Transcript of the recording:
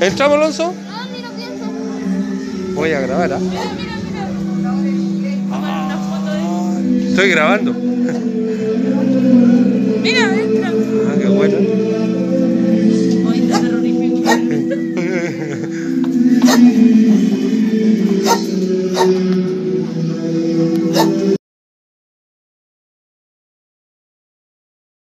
¿Entramos, Alonso? No, mira, piensa. Voy a grabar, ¿ah? Mira, mira, mira. Tomar una foto de... Estoy grabando. mira, entra. Ah, qué bueno. Hoy está terrorífico.